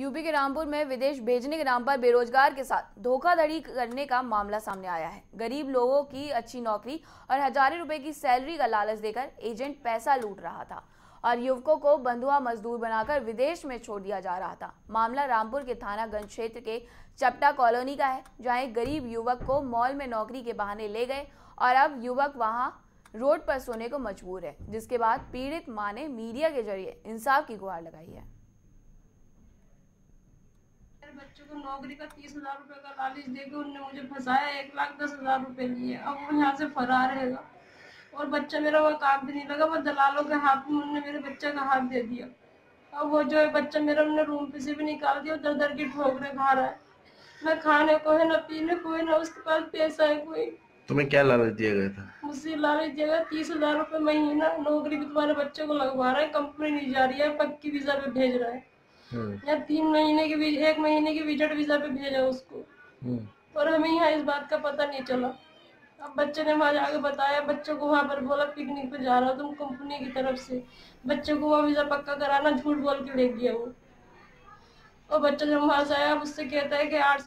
UP के रामपुर में विदेश भेजने के नाम पर बेरोजगार के साथ धोखाधड़ी करने का मामला सामने आया है। गरीब लोगों की अच्छी नौकरी और हज़ारों रुपए की सैलरी का लालच देकर एजेंट पैसा लूट रहा था और युवकों को बंधुआ मजदूर बनाकर विदेश में छोड़ दिया जा रहा था। मामला रामपुर के थानागंज क्षेत्र के चपटा कॉलोनी का है, जहाँ एक गरीब युवक को मॉल में नौकरी के बहाने ले गए और अब युवक वहाँ रोड पर सोने को मजबूर है, जिसके बाद पीड़ित माँ ने मीडिया के ज़रिए इंसाफ की गुहार लगाई है। बच्चे को नौकरी का तीस हज़ार रूपए का लालच देकर उनने मुझे फंसाया एक लाख दस हज़ार रूपए लिए। अब वो यहाँ से फरार रहेगा और बच्चा मेरा वह काम भी नहीं लगा वो दलालों के हाथ में उन्होंने मेरे बच्चे का हाथ दे दिया। अब वो जो है बच्चा मेरा उन्होंने रूम पे से भी निकाल दिया दर दर की ठोकरे खा रहा है। मैं खाने को है ना पीने को है ना उसके पास पैसा है कोई। तुम्हें क्या लालच दिया गया था? मुझसे लालच दिया गया तीस हज़ार रूपए महीना नौकरी भी तुम्हारे बच्चे को लगवा रहा है कंपनी नहीं जा रही है पक्की वीज़ा पे भेज रहा है। या तीन महीने के एक महीने के विज़िट वीज़ा पे भेजा उसको। पर और हमें यहाँ इस बात का पता नहीं चला। अब बच्चे ने वहाँ जाके बताया बच्चों को वहाँ पर बोला पिकनिक पे जा रहा हो तुम कंपनी की तरफ़ से। बच्चों को वहाँ वीज़ा पक्का कराना झूठ बोल के ले गया वो। और बच्चा जब वहाँ से आया अब उससे कहता है कि आठ